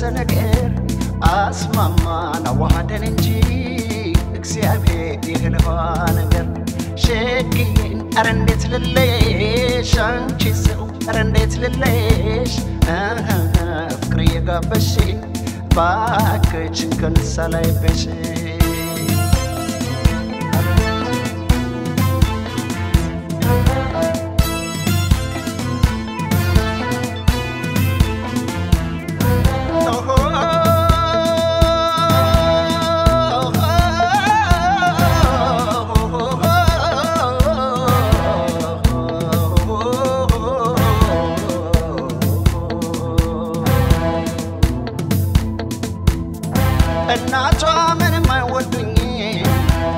ያልደረሰ ነገር አስማማን አዋሃደን እንጂ እግዚአብሔር የህልዋ ነገር። ሸግዬን ኧረ እንዴት ልለየሽ አንቺ ሰው? ኧረ እንዴት ልለየሽ? ፍቅር እየጋበሽኝ ባክችን ከንሳ ላይ በሽ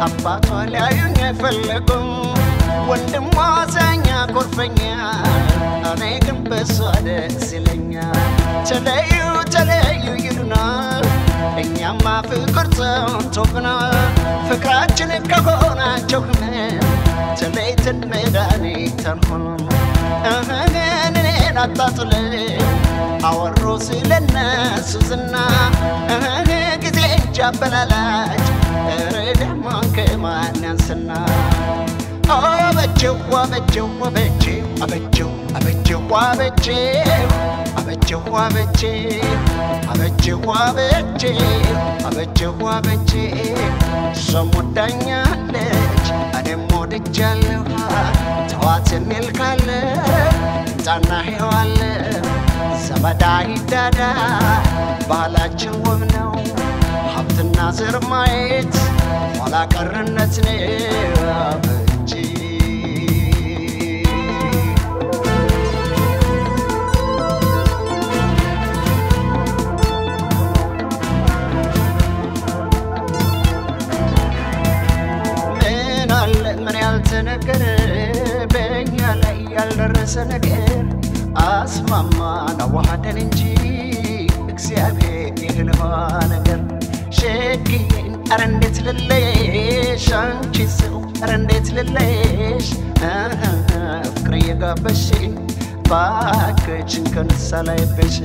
አባቷ ሊያዩኝ አይፈለጉም። ወንድሟ ዛኛ ኮርፈኛ፣ እኔ ግን በሷ ደስ ይለኛል። ተለዩ ተለዩ ይሉናል፣ እኛማ ፍቅር ጸንቶብናል። ፍቅራችን ከሆናቸው ህመም ተለይተን መድኃኒት አንሆንም። እኔን አጣጥለን አወሮ ስለነሱ ዝና ጊዜ እጅ ያንስና አበጀው አበጀው አበጀው አበጀው አበጀው አበጀው አበጀው አበጀው አበጀው አበጀው። አበጀው አበጀው እሷም ወዳኛለች እኔም ወድጃለሁ። ተዋት የሚል ካለ ጣና ሄዋለ ዘመዳ ይዳዳ ባህላችን ውብ ነው። ሀብትና ዘር ማየት ኋላ ቀርነት ነው እንጂ ምን አለ ምን ያልተነገረ በእኛ ላይ ያልደረሰ ነገር አስማማን አዋሃደን እንጂ እግዚአብሔር የህልዋ ነገር ሸግዬን ኧረ እንዴት ልለየሽ አንቺ ሰው ኧረ እንዴት ልለየሽ ፍቅር እየጋበሽኝ ባክችን ከንሳ ላይ በሽ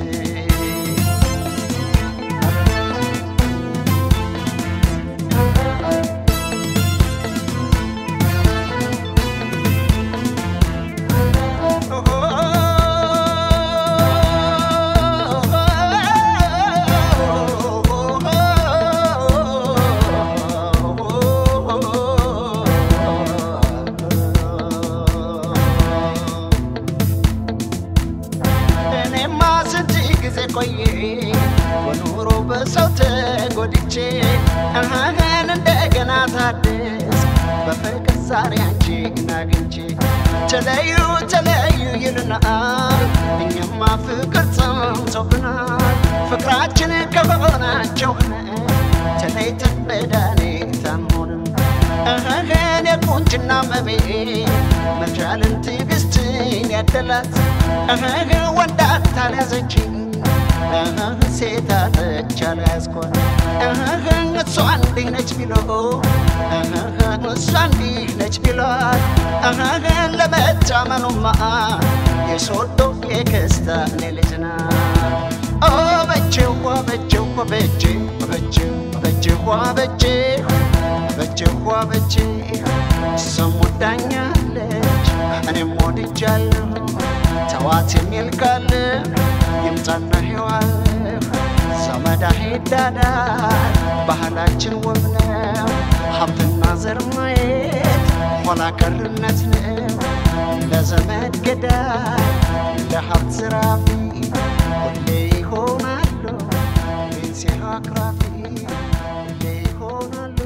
ቆየ። በኑሮ በሰው ተጎድቼ እህን እንደገና ታደስ። በፍቅር ዛሬ አንቺን አግኝቼ ተለዩ ተለዩ ይሉናል። እኛማ ፍቅር ጸንቶብናል ፍቅራችን ከሆናቸው ተለይተን መድኃኒት አንሆንም። እህን የቁንጅና መቤ መቻልን ትዕግስትን ያደላት። እህህ ወንዳት አልያዘችኝ ሴት አለች አልያዝኳት እሷ እንዲህ ነች ቢሎ እሷ እንዲህ ነች ቢሏት ለመጫመኑማ የሶዶ የክስታኔ ልጅ ናት ኦ በጀዋ በጀዋ በጄ በጄ በጀዋ በጄ በጀዋ በጄ ሰሙዳኛለች እኔም ወድጃለሁ ተዋት የሚል ይምጣና ሄዋለሁ ዘመዳ ሄዳዳ ባህላችን ውብ ነው ሀብትና ዘር ማየት ኋላ ቀርነት ነው ለዘመድ ገዳይ ለሀብት ዝራፊ ሁሌ ይሆናሉ ቤንሴ አክራፊ ሁሌ ይሆናሉ